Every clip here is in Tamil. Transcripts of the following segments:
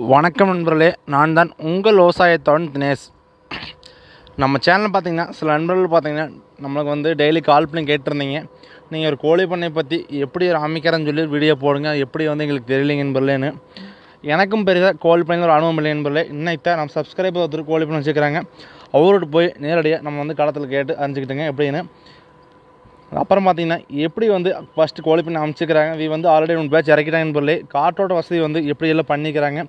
வணக்கம் நண்பர்களே நான் தான் உங்கள் விவசாயத்தோன் தினேஷ். நம்ம சேனல் பார்த்தீங்கன்னா சில நண்பர்கள் பார்த்தீங்கன்னா நம்மளுக்கு வந்து டெய்லி கால் பண்ணி கேட்டிருந்தீங்க. நீங்கள் ஒரு கோழி பண்ணை பற்றி எப்படி அமைக்கிறேன்னு சொல்லி வீடியோ போடுங்க. எப்படி வந்து எங்களுக்கு தெரியலைங்க நண்பர்களேன்னு எனக்கும் பெரிதாக கோழி பண்ணி ஒரு அனுபவம் இல்லை நண்பர்களே. இன்னைக்கு நம்ம சப்ஸ்கிரைபர் ஒருத்தர் கோழி பண்ணி வச்சுக்கிறாங்க அவர்கிட்ட போய் நேரடியாக நம்ம வந்து களத்தில் கேட்டு அறிஞ்சிக்கிட்டுங்க. எப்படின்னு அப்புறம் பார்த்தீங்கன்னா எப்படி வந்து ஃபஸ்ட்டு கோழி பண்ணி அமைச்சிக்கிறாங்க? இவ வந்து ஆல்ரெடி ஒன் பேட்ச் இறக்கிட்டாங்கன்னு சொல்லி காற்றோட வசதி வந்து எப்படி எல்லாம் பண்ணிக்கிறாங்க?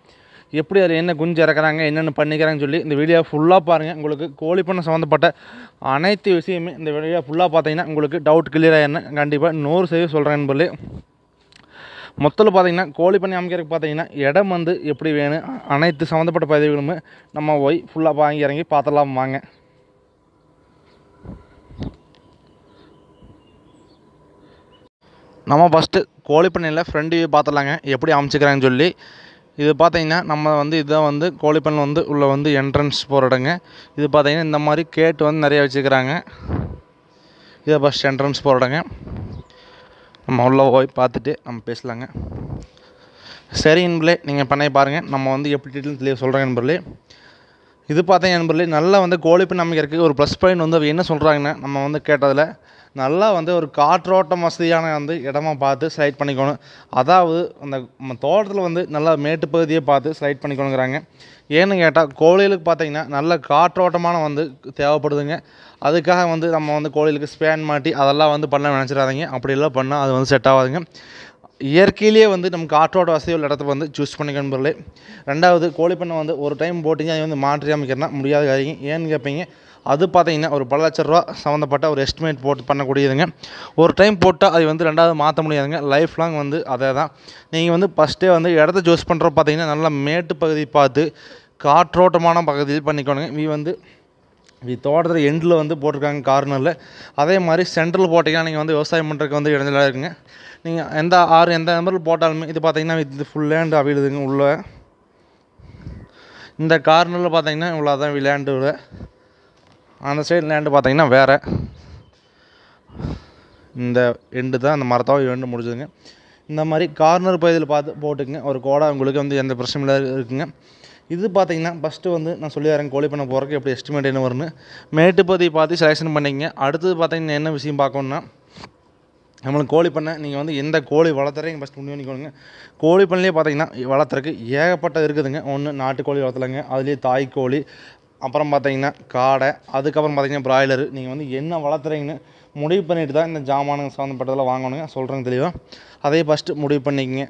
எப்படி அதில் என்ன குஞ்சு இறக்குறாங்க? என்னென்ன பண்ணிக்கிறாங்கன்னு சொல்லி இந்த வீடியோ ஃபுல்லாக பாருங்கள் உங்களுக்கு கோழி சம்மந்தப்பட்ட அனைத்து விஷயமே இந்த வீடியோ ஃபுல்லாக பார்த்தீங்கன்னா உங்களுக்கு டவுட் கிளியராக என்ன கண்டிப்பாக நூறு செய்ய சொல்கிறேன் சொல்லி. மொத்தத்தில் பார்த்தீங்கன்னா கோழி பண்ணி அமைக்கிறதுக்கு பார்த்தீங்கன்னா இடம் வந்து எப்படி வேணும்? அனைத்து சம்மந்தப்பட்ட பதவிகளுமே நம்ம போய் ஃபுல்லாக வாங்கி இறங்கி பார்த்துலாம் வாங்க. நம்ம ஃபஸ்ட்டு கோழி பண்ணையில் ஃப்ரண்ட் வியூ பார்த்துலாங்க எப்படி அமைச்சிக்கிறாங்கன்னு சொல்லி. இது பார்த்தீங்கன்னா நம்ம வந்து இதுதான் வந்து கோழி பண்ணை வந்து உள்ளே வந்து என்ட்ரன்ஸ் போகிற இடங்க இது பார்த்தீங்கன்னா இந்த மாதிரி கேட்டு வந்து நிறைய வச்சுக்கிறாங்க. இதை ஃபஸ்ட் என்ட்ரன்ஸ் போகிற இடங்க நம்ம உள்ளே போய் பார்த்துட்டு நம்ம பேசலாங்க. சரி நண்பர்களே நீங்கள் பண்ணி பாருங்கள் நம்ம வந்து எப்படி டீட்டெயில் தெளிவாக சொல்கிறேன் நண்பர்களே. இது பார்த்தீங்க நண்பர்களே நல்லா வந்து கோழி பண்ணை அமைக்கிறதுக்கு ஒரு ப்ளஸ் பாயிண்ட் வந்து அவங்க என்ன சொல்கிறாங்கன்னா நம்ம வந்து கேட்டதில் நல்லா வந்து ஒரு காற்றோட்டம் வசதியான வந்து இடமா பார்த்து ஸ்லைட் பண்ணிக்கணும். அதாவது அந்த நம்ம தோட்டத்தில் வந்து நல்லா மேட்டு பகுதியை பார்த்து ஸ்லைட் பண்ணிக்கணுங்கிறாங்க. ஏன்னு கேட்டால் கோழிகளுக்கு பார்த்தீங்கன்னா நல்ல காற்றோட்டமான வந்து தேவைப்படுதுங்க. அதுக்காக வந்து நம்ம வந்து கோழிகளுக்கு ஸ்பேன் மாட்டி அதெல்லாம் வந்து பண்ண நினச்சிடாதீங்க. அப்படியெல்லாம் பண்ணால் அது வந்து செட் ஆகாதுங்க. இயற்கையிலேயே வந்து நம்ம காற்றோட வசதி உள்ள இடத்த வந்து சூஸ் பண்ணிக்க நண்பர்களே ரெண்டாவது கோழி பண்ணை வந்து ஒரு டைம் போட்டிங்க அது வந்து மாற்றி அமைக்கிறனா முடியாத காரியம். ஏன்னு கேட்பீங்க அது பார்த்தீங்கன்னா ஒரு பல லட்ச ரூபா சம்மந்தப்பட்ட ஒரு எஸ்டிமேட் போட்டு பண்ணக்கூடியதுங்க. ஒரு டைம் போட்டால் அது வந்து ரெண்டாவது மாற்ற முடியாதுங்க. லைஃப் லாங் வந்து அதே தான் நீங்கள் வந்து ஃபஸ்ட்டே வந்து இடத்த சூஸ் பண்ணுறோம் பார்த்தீங்கன்னா நல்லா மேட்டு பகுதி பார்த்து காற்றோட்டமான பகுதியில் பண்ணிக்கணுங்க. நீ வந்து இது தோட்டத்தில் எண்டில் வந்து போட்டிருக்காங்க கார்னரில் அதே மாதிரி சென்ட்ரல் போட்டிங்கன்னா நீங்கள் வந்து விவசாயம் பண்ணுறதுக்கு வந்து இடைஞ்சலாக இருக்குங்க. நீங்கள் எந்த ஆறு எந்த நம்பரில் போட்டாலுமே இது பார்த்தீங்கன்னா இது ஃபுல் லேண்டு அவிழுதுங்க உள்ளே. இந்த கார்னரில் பார்த்தீங்கன்னா இவ்வளோ தான் விளையாண்டு அந்த சைடு லேண்டு பார்த்தீங்கன்னா வேறு. இந்த எண்டு தான் அந்த மரத்தாவை எண்டு முடிஞ்சதுங்க. இந்த மாதிரி கார்னர் பகுதியில் பார்த்து போட்டுக்குங்க. ஒரு கோடை உங்களுக்கு வந்து எந்த பிரச்சனையும் இல்லை இருக்குங்க. இது பார்த்தீங்கன்னா ஃபஸ்ட்டு வந்து நான் சொல்லி தரேன் கோழி பண்ண போகிறக்கு எப்படி எஸ்டிமேட் என்ன வரும்னு. மேட்டு பகுதியை பார்த்து செலெக்ஷன் பண்ணிக்கங்க அடுத்தது பார்த்தீங்கன்னா என்ன விஷயம் பார்க்கணுன்னா நம்மளுக்கு கோழி பண்ணை நீங்கள் வந்து எந்த கோழி வளர்த்துறீங்க ஃபஸ்ட் முடிவு பண்ணிக்கோங்க கோழி பண்ணையிலே பார்த்தீங்கன்னா வளர்த்துறக்கு ஏகப்பட்டது இருக்குதுங்க. ஒன்று நாட்டுக்கோழி வளர்த்தலைங்க அதுலேயே தாய்க்கோழி அப்புறம் பார்த்தீங்கன்னா காடை அதுக்கப்புறம் பார்த்தீங்கன்னா பிராய்லரு நீங்கள் வந்து என்ன வளர்த்துறீங்கன்னு முடிவு பண்ணிவிட்டு தான் இந்த ஜாமானுங்க சம்மந்தப்பட்டதெல்லாம் வாங்கணுங்க. சொல்கிறேங்க தெளிவாக அதே ஃபஸ்ட்டு முடிவு பண்ணிக்கங்க.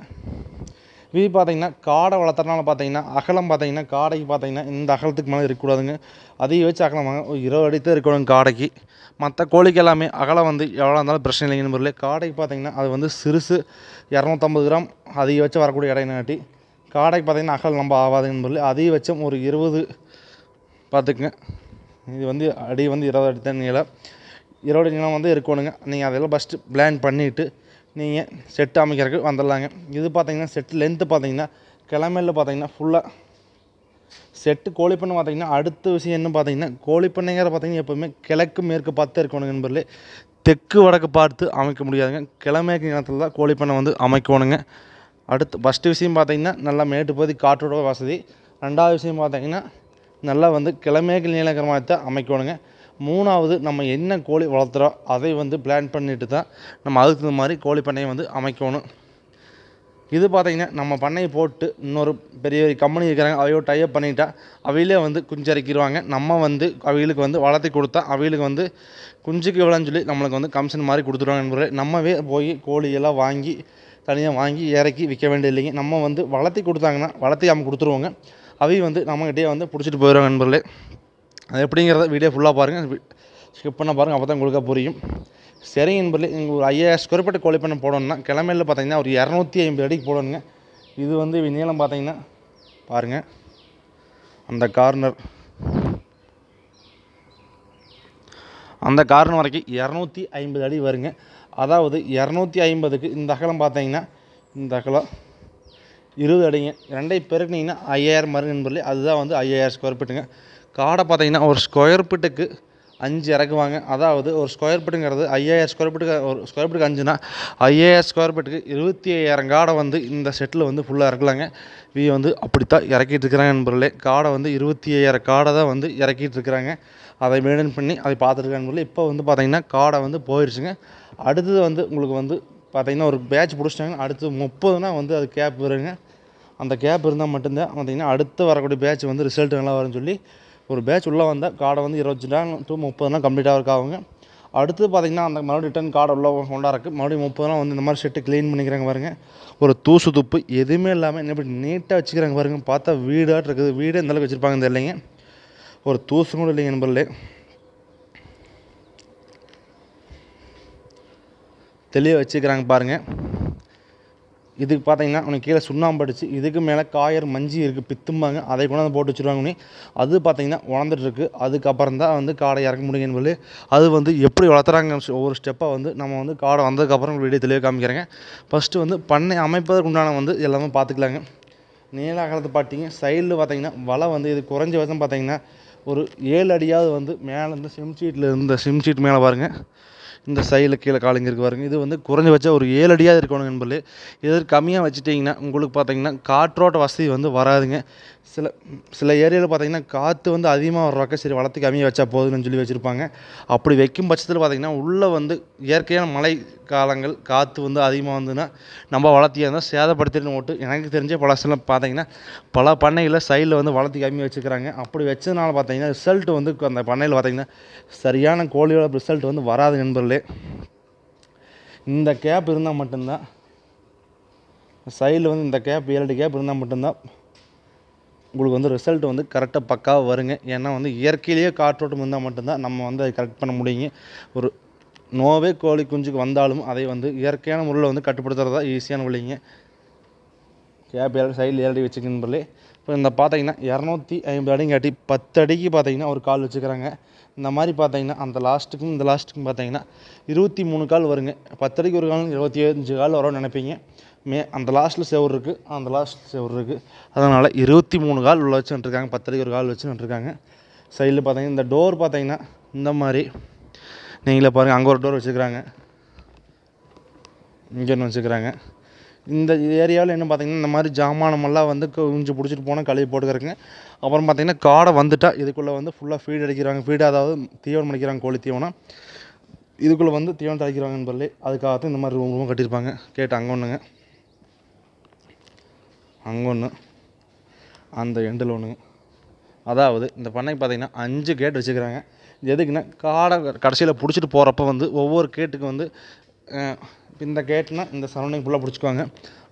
இது பார்த்திங்கன்னா காடை வளர்த்துறனால பார்த்தீங்கன்னா அகலம் பார்த்தீங்கன்னா காடைக்கு பார்த்தீங்கன்னா இந்த அகலத்துக்கு மேலே இருக்கக்கூடாதுங்க. அதையும் வச்சு அகலம் வாங்க. ஒரு இருபது அடி தான் இருக்கணும் காடைக்கு. மற்ற கோழிக்கு எல்லாமே அகலம் வந்து எவ்வளோ இருந்தாலும் பிரச்சனை இல்லைங்கன்னு முறையில் காடைக்கு பார்த்தீங்கன்னா அது வந்து சிறுசு இரநூத்தம்பது கிராம் அதையும் வச்சு வரக்கூடிய இடையினாட்டி காடைக்கு பார்த்தீங்கன்னா அகல் நம்ம ஆகாதுங்கன்னு முறையில் அதையும் வச்சும் ஒரு இருபது பார்த்துக்குங்க. இது வந்து அடி வந்து இருபது அடி தான் நீளம். இருபது அடி நீளம் வந்து இருக்கணுங்க. நீங்கள் அதெல்லாம் ஃபஸ்ட்டு பிளான் பண்ணிவிட்டு நீங்கள் செட்டு அமைக்கிறதுக்கு வந்துடலாங்க. இது பார்த்தீங்கன்னா செட்டு லென்த்து பார்த்தீங்கன்னா கிளமையில் பார்த்தீங்கன்னா ஃபுல்லாக செட்டு கோழிப்பண்ணை பார்த்திங்கன்னா பார்த்தீங்கன்னா அடுத்த விஷயம் என்ன பார்த்தீங்கன்னா கோழிப்பண்ணைங்கிற பார்த்திங்கன்னா பார்த்தீங்கன்னா எப்போவுமே கிழக்கு மேற்கு பார்த்து இருக்கணுங்க நண்பர்களே. தெற்கு வடக்கு பார்த்து அமைக்க முடியாதுங்க. கிழமேற்கு நிலத்தில் தான் கோழிப்பண்ணை வந்து அமைக்கணுங்க. அடுத்து ஃபஸ்ட்டு விஷயம் பார்த்தீங்கன்னா நல்லா மேட்டு பகுதி காற்றோட வசதி. ரெண்டாவது விஷயம் பார்த்தீங்கன்னா நல்லா வந்து கிழமேற்கு நீலக்கிற தான் அமைக்கணுங்க. மூணாவது நம்ம என்ன கோழி வளர்த்துறோம் அதை வந்து பிளான் பண்ணிட்டு தான் நம்ம அதுக்கு தகுந்த மாதிரி கோழி பண்ணையை வந்து அமைக்கணும். இது பார்த்திங்கன்னா நம்ம பண்ணையை போட்டு இன்னொரு பெரிய பெரிய கம்பெனி இருக்கிறாங்க அவையோட டைப் பண்ணிட்டா அவையிலே வந்து குஞ்சு இறக்கிடுவாங்க நம்ம வந்து அவைகளுக்கு வந்து வளர்த்தி கொடுத்தா அவைகளுக்கு வந்து குஞ்சுக்கு எவ்வளோன்னு சொல்லி நம்மளுக்கு வந்து கமிஷன் மாதிரி கொடுத்துருவாங்க என்பதை நம்மவே போய் கோழியெல்லாம் வாங்கி தனியாக வாங்கி இறக்கி விற்க வேண்டியது இல்லைங்க. நம்ம வந்து வளர்த்தி கொடுத்தாங்கன்னா வளர்த்தி நம்ம கொடுத்துருவோங்க. அவை வந்து நம்மகிட்டே வந்து பிடிச்சிட்டு போயிடுவாங்க நண்பர்களே. அது எப்படிங்கிறத வீடியோ ஃபுல்லாக பாருங்கள் ஸ்கிப் பண்ண பாருங்கள் அப்போ தான் உங்களுக்கு புரியும். சரி என்பதில் நீங்கள் ஒரு ஐயாயிரம் ஸ்கொயர் ஃபீட் கோழி பண்ண போடணும்னா கிழமையில் பார்த்தீங்கன்னா ஒரு இரநூத்தி ஐம்பது அடிக்கு போடணுங்க. இது வந்து நீளம் பார்த்தீங்கன்னா பாருங்கள் அந்த கார்னர் அந்த கார்னர் வரைக்கும் இரநூத்தி ஐம்பது அடி வருங்க. அதாவது இரநூத்தி ஐம்பதுக்கு இந்த அகலம் பார்த்தீங்கன்னா இந்த அகலம் இருபது அடிங்க. ரெண்டையும் பெருக்குனீங்கன்னா ஐயாயிரம் மருந்து என்பதில் அதுதான் வந்து ஐயாயிரம் ஸ்கொயர் ஃபீட்டுங்க காடை பார்த்தீங்கன்னா ஒரு ஸ்கொயர் ஃபீட்டுக்கு அஞ்சு இறக்குவாங்க. அதாவது ஒரு ஸ்கொயர் ஃபீட்டுங்கிறது ஐயாயிரம் ஸ்கொயர் ஃபீட்டுக்கு ஒரு ஸ்கொயர் ஃபீட்டுக்கு அஞ்சுனா ஐயாயிரம் ஸ்கொயர் ஃபீட்டுக்கு இருபத்தி ஐயாயிரம் காடை வந்து இந்த செட்டில் வந்து ஃபுல்லாக இறக்கலாங்க. வி வந்து அப்படித்தான் இறக்கிட்டு இருக்கிறாங்க நண்பர்களே. காடை வந்து இருபத்தி ஐயாயிரம் காடை தான் வந்து இறக்கிட்டு இருக்கிறாங்க. அதை மெயின்டைன் பண்ணி அதை பார்த்துருக்காங்க நண்பர்களே. இப்போ வந்து பார்த்தீங்கன்னா காடை வந்து போயிடுச்சுங்க அடுத்தது வந்து உங்களுக்கு வந்து பார்த்தீங்கன்னா ஒரு பேட்ச் பிடிச்சிட்டாங்க அடுத்து முப்பதுனா வந்து அது கேப் வருங்க. அந்த கேப் இருந்தால் மட்டும்தான் பார்த்தீங்கன்னா அடுத்து வரக்கூடிய பேட்ச் வந்து ரிசல்ட் நல்லா வரும்னு சொல்லி ஒரு பேட்ச் உள்ளே வந்தால் கார்டை வந்து இருபத்தஞ்சு நாள் டூ முப்பது நாள் கம்ப்ளீட்டாக இருக்க அடுத்து பார்த்தீங்கன்னா அந்த மறுபடியும் ரிட்டன் காடை உள்ளே கொண்டா இருக்குது மறுபடியும் முப்பது நாள் வந்து இந்த மாதிரி ஷெட்டு க்ளீன் பண்ணிக்கிறாங்க பாருங்க. ஒரு தூசு துப்பு எதுவுமே இல்லாமல் என்ன இப்படி நீட்டாக வச்சுக்கிறாங்க பாருங்க. பார்த்தா வீடாக இருக்குது. வீடே இந்தளவுக்கு வச்சுருப்பாங்க இந்த இல்லைங்க ஒரு தூசு கூட இல்லைங்க நண்பர்களே. தெளிவாக வச்சுக்கிறாங்க பாருங்கள் இதுக்கு பார்த்தீங்கன்னா உனக்கு கீழே சுண்ணாம்பு அடிச்சு இதுக்கு மேலே காயர் மஞ்சி இருக்குது பித்தும்பாங்க அதை கொண்டாந்து போட்டு வச்சுருவாங்க உனி அது பார்த்தீங்கன்னா வளர்ந்துட்டுருக்கு அதுக்கப்புறம் தான் வந்து காடை இறக்க முடியும் என்பது. அது வந்து எப்படி வளர்த்துறாங்க ஒவ்வொரு ஸ்டெப்பாக வந்து நம்ம வந்து காடை வந்ததுக்கப்புறம் வீடியோ தெளிவாக காமிக்கிறேங்க. ஃபஸ்ட்டு வந்து பண்ணை அமைப்பதற்கு உண்டான வந்து எல்லாமே பார்த்துக்கலாங்க. நீளாகலத்தை பார்த்தீங்க சைடில் பார்த்தீங்கன்னா வலை வந்து இது குறைஞ்ச வசம் பார்த்தீங்கன்னா ஒரு ஏழு அடியாவது வந்து மேலே இந்த சிம் சீட்டில் இருந்த சிம் சீட் மேலே பாருங்கள் இந்த சைடில் கீழே காலிங்க இருக்கு பாருங்கள் இது வந்து குறைஞ்சபட்சம் ஒரு ஏழு அடியாக இருக்கணும் என்பது இது கம்மியாக வச்சுட்டிங்கன்னா உங்களுக்கு பார்த்தீங்கன்னா காற்றோட்ட வசதி வந்து வராதுங்க. சில சில ஏரியாவில் பார்த்தீங்கன்னா காற்று வந்து அதிகமாக வர்றாக்க சரி வளர்த்து கம்மியாக வச்சா போதும்னு சொல்லி வச்சுருப்பாங்க. அப்படி வைக்கும் பட்சத்தில் பார்த்தீங்கன்னா உள்ளே வந்து இயற்கையான மழை காலங்கள் காற்று வந்து அதிகமாக வந்ததுன்னா நம்ம வளர்த்தியாக இருந்தால் சேதப்படுத்திட்டு ஓட்டு. எனக்கு தெரிஞ்ச பல சில பார்த்தீங்கன்னா பல பண்ணைகளை சைடில் வந்து வளர்த்தி கம்மி வச்சுக்கிறாங்க அப்படி வச்சதுனால பார்த்தீங்கன்னா ரிசல்ட் வந்து அந்த பண்ணையில் பார்த்தீங்கன்னா சரியான கோழியோட ரிசல்ட் வந்து வராது நண்பர்களே. இந்த கேப் இருந்தால் மட்டும்தான் சைடில் வந்து இந்த கேப் ஏழு கேப் இருந்தால் மட்டும்தான் உங்களுக்கு வந்து ரிசல்ட் வந்து கரெக்டாக பக்காவாக வருங்க. ஏன்னா வந்து இயற்கையிலேயே காற்றோட்டம் இருந்தால் மட்டும்தான் நம்ம வந்து அதை கரெக்ட் பண்ண முடியுங்க. ஒரு நோவே கோழி குஞ்சுக்கு வந்தாலும் அதை வந்து இயற்கையான முறையில் வந்து கட்டுப்படுத்துறது தான் ஈஸியான வழிங்க. கேப் சைடில் ஏறடி அடி இப்போ இந்த பார்த்தீங்கன்னா இரநூத்தி ஐம்பது அடிங்காட்டி பத்து அடிக்கு பார்த்தீங்கன்னா ஒரு கால் வச்சுக்கிறாங்க. இந்த மாதிரி பார்த்தீங்கன்னா அந்த லாஸ்ட்டுக்கும் இந்த லாஸ்ட்டுக்கும் பார்த்தீங்கன்னா இருபத்தி மூணு கால் வருங்க. பத்து அடிக்கு ஒரு கால் இருபத்தி அஞ்சு கால் வரும்னு நினைப்பீங்க. மே அந்த லாஸ்ட்டில் செவர் இருக்குது அந்த லாஸ்ட் செவர் இருக்குது அதனால் இருபத்தி மூணு கால் உள்ள வச்சு நின்றுருக்காங்க பத்து அடிக்கு ஒரு கால் வச்சு நின்றுருக்காங்க சைடில் பார்த்தீங்கன்னா இந்த டோர் பார்த்தீங்கன்னா இந்த மாதிரி நீங்களே பாருங்கள் அங்கே ஒரு டோர் வச்சுருக்குறாங்க. இங்கே ஒன்று வச்சுக்கிறாங்க இந்த ஏரியாவில் என்ன பார்த்திங்கன்னா இந்த மாதிரி ஜாமானமெல்லாம் வந்து குஞ்சு பிடிச்சிட்டு போனால் கழுவி போட்டுக்கிறங்க அப்புறம் பார்த்திங்கன்னா காடை வந்துட்டால் இதுக்குள்ளே வந்து ஃபுல்லாக ஃபீடு அடிக்கிறாங்க. ஃபீடு அதாவது தீவனம் அடிக்கிறாங்க கோழி தீவனம். இதுக்குள்ளே வந்து தீவனம் தடைக்கிறாங்கன்னு சொல்லி அதுக்காகத்தான் இந்த மாதிரி ரூம் ரூம் கட்டியிருப்பாங்க. கேட்டு அங்கே ஒன்றுங்க அங்கே ஒன்று அந்த எண்டில் ஒன்றுங்க அதாவது இந்த பண்ணைக்கு பார்த்திங்கன்னா அஞ்சு கேட் வச்சுக்கிறாங்க எதுக்குன்னா காடை கடைசியில் பிடிச்சிட்டு போகிறப்ப வந்து ஒவ்வொரு கேட்டுக்கு வந்து இந்த கேட்னா இந்த சரௌண்டிங் ஃபுல்லாக பிடிச்சிக்குவாங்க.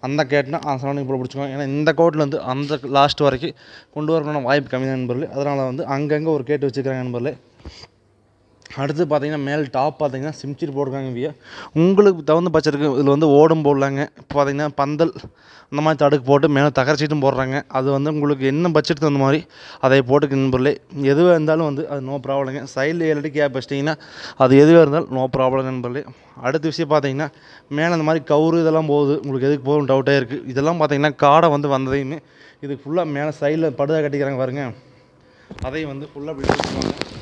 அந்த கேட்னா அந்த சரௌண்டிங் ஃபுல்லாக பிடிச்சிக்குவாங்க. ஏன்னா இந்த கோட்டில் வந்து அந்த லாஸ்ட் வரைக்கும் கொண்டு வரணும்னா வாய்ப்பு கம்மி தான் நண்பர்களே. அதனால் வந்து அங்கங்கே ஒரு கேட்டு வச்சுக்கிறாங்க நண்பர்களே. அடுத்து பார்த்தீங்கன்னா மேல் டாப் பார்த்தீங்கன்னா சிம்ச்சிட்டு போட்டிருக்காங்க வியா. உங்களுக்கு தகுந்த பட்சத்துக்கு இதில் வந்து ஓடும் போடலாங்க. இப்போ பார்த்தீங்கன்னா பந்தல் அந்த மாதிரி தடுக்கு போட்டு மேலே தகர்ச்சிட்டும் போடுறாங்க. அது வந்து உங்களுக்கு என்ன பட்ஜெட் தகுந்த மாதிரி அதை போட்டு நண்பர்களே எதுவாக இருந்தாலும் வந்து அது நோ ப்ராப்ளங்க சைடில் ஏழடி கேப் வச்சிட்டிங்கன்னா அது எதுவாக இருந்தாலும் நோ ப்ராப்ளம் நண்பர்களே அடுத்த விஷயம் பார்த்தீங்கன்னா மேலே அந்த மாதிரி கவுரு இதெல்லாம் போகுது. உங்களுக்கு எதுக்கு போகும் டவுட்டாக இருக்குது இதெல்லாம் பார்த்தீங்கன்னா காடை வந்து வந்ததையுமே இது ஃபுல்லாக மேலே சைடில் படுதா கட்டிக்கிறாங்க பாருங்கள் அதையும் வந்து ஃபுல்லாக அப்படி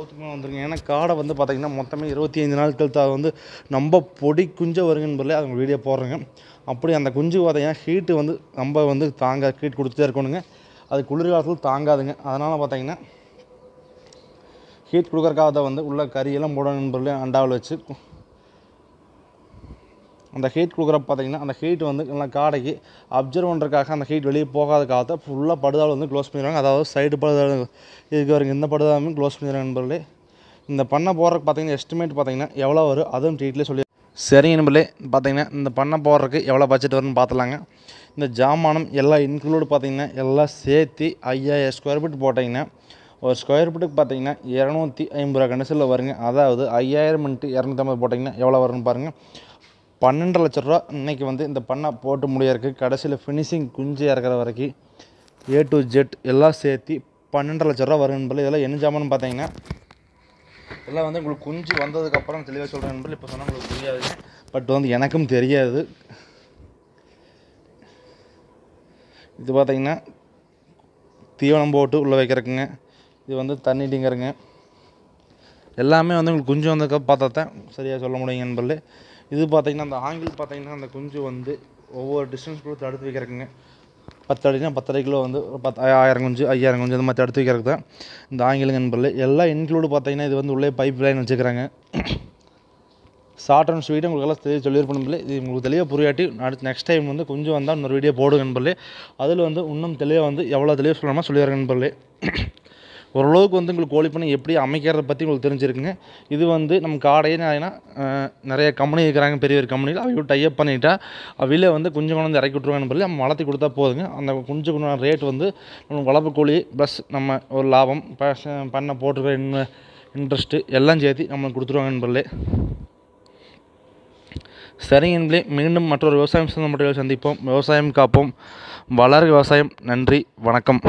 வச்சுக்குவாங்க வந்துருங்க. ஏன்னா காடை வந்து பார்த்தீங்கன்னா மொத்தமே இருபத்தி ஐந்து நாட்கள் அது வந்து நம்ம பொடி குஞ்சை வருங்கன்னு சொல்லி அவங்க வீடியோ போடுறேங்க. அப்படி அந்த குஞ்சு பார்த்தீங்கன்னா ஹீட்டு வந்து நம்ம வந்து தாங்க ஹீட் கொடுத்துட்டே இருக்கணுங்க. அது குளிர்காலத்தில் தாங்காதுங்க. அதனால் பார்த்தீங்கன்னா ஹீட் கொடுக்குறக்காக தான் வந்து உள்ள கறியெல்லாம் போடணும் சொல்லி அண்டாவில் வச்சு அந்த ஹீட் கொடுக்குறப்ப பார்த்தீங்கன்னா அந்த ஹீட் வந்து நல்லா காடைக்கு அப்சர்வ் பண்ணுறதுக்காக அந்த ஹீட் வெளியே போகாத காலத்தை ஃபுல்லாக படுதாவில் வந்து க்ளோஸ் பண்ணிடுவாங்க. அதாவது சைடு படுதாவில் இதுக்கு வரைக்கும் இந்த படுதாவும் க்ளோஸ் பண்ணிடுறாங்க நண்பர்களே. இந்த பண்ணை போடுறதுக்கு பார்த்தீங்கன்னா எஸ்டிமேட் பார்த்தீங்கன்னா எவ்வளோ வரும்? அதுவும் டீட்லேயே சொல்லி சரிங்க நண்பர்களே பார்த்தீங்கன்னா இந்த பண்ணை போடுறதுக்கு எவ்வளோ பட்ஜெட் வரும்னு பார்த்துலாங்க இந்த ஜாமானம் எல்லாம் இன்க்ளூட் பார்த்தீங்கன்னா எல்லாம் சேர்த்து ஐயாயிரம் ஸ்கொயர் ஃபீட் போட்டிங்கன்னா ஒரு ஸ்கொயர் ஃபீட்டுக்கு பார்த்தீங்கன்னா இரநூத்தி ஐம்பது ரூபா கண்டிஷனில் வருங்க. அதாவது ஐயாயிரம் மின்ட்டு இரநூத்தம்பது போட்டிங்கன்னா எவ்வளோ வரும்னு பாருங்கள் பன்னெண்டு லட்ச ரூபா இன்றைக்கி வந்து இந்த பண்ணை போட்டு முடியறதுக்கு கடைசியில் ஃபினிஷிங் குஞ்சு இறக்குற வரைக்கும் ஏ டு ஜெட் எல்லாம் சேர்த்து பன்னெண்டு லட்ச ரூபா வரும் நண்பர்களே. இதெல்லாம் என்ன ஜாமான்னு பார்த்தீங்கன்னா இதெல்லாம் வந்து உங்களுக்கு குஞ்சு வந்ததுக்கப்புறம் தெளிவாக சொல்கிறேன் நண்பர்களே. இப்போ சொன்னால் உங்களுக்கு புரியாது. பட் வந்து எனக்கும் தெரியாது. இது பார்த்தீங்கன்னா தீவனம் போட்டு உள்ளே வைக்கிறக்குங்க இது வந்து தண்ணி டிங்கிறங்க எல்லாமே வந்து உங்களுக்கு குஞ்சு வந்ததுக்கு பார்த்தா தான் சரியாக சொல்ல முடியுங்க நண்பர்களே. இது பார்த்தீங்கன்னா அந்த ஆங்கிள் பார்த்தீங்கன்னா அந்த குஞ்சு வந்து ஒவ்வொரு டிஸ்டன்ஸ் கொடுத்து அடுத்து வைக்கிறதுக்குங்க. பத்து அடினா பத்தரை கிலோ வந்து ஒரு பத்து ஆயிரம் குஞ்சு ஐயாயிரம் குஞ்சு அந்த மாதிரி அடுத்து வைக்கிறது தான். இந்த ஆங்கிலுங்க நண்பர்கள் எல்லாம் இன்க்ளூடு பார்த்தீங்கன்னா இது வந்து உள்ளே பைப் லைன் வச்சுக்கிறாங்க. ஷார்ட் அண்ட் ஸ்வீட் உங்களுக்கு எல்லாம் தெளிவாக சொல்லியிருப்பேன் நண்பர்களே. இது உங்களுக்கு தெளிவாக புரியாட்டி அடுத்து நெக்ஸ்ட் டைம் வந்து கொஞ்சம் வந்தால் இன்னொரு வீடியோ போடுங்க நண்பர்களே. அதில் வந்து இன்னும் தெளிவாக வந்து எவ்வளோ தெளிவாக சொல்லணுமா சொல்லிடுறேன் நண்பர்களே. ஓரளவுக்கு வந்து உங்களுக்கு கோழி பண்ணை எப்படி அமைக்கிறத பற்றி உங்களுக்கு தெரிஞ்சிருக்குங்க. இது வந்து நம்ம காடையே ஏன்னா நிறைய கம்பெனி இருக்கிறாங்க பெரிய பெரிய கம்பெனியில் அவங்க டைப் பண்ணிட்டா அவையில வந்து குஞ்சு கொண்டு வந்து இறக்கி விட்ருவாங்க சொல்லி நம்ம வளர்த்து கொடுத்தா போதுங்க. அந்த குஞ்சு கொண்டு ரேட் வந்து நம்ம வளர்ப்பு கோழி ப்ளஸ் நம்ம ஒரு லாபம் ப- பண்ண போட்டுருக்க இன் இன்ட்ரெஸ்ட்டு எல்லாம் சேர்த்து நம்மளுக்கு கொடுத்துருவாங்க நண்பர்களே சரிங்க நண்பர்களே மீண்டும் மற்றொரு விவசாயம் சம்பந்தப்பட்ட சந்திப்போம். விவசாயம் காப்போம். வளர் விவசாயம். நன்றி. வணக்கம்.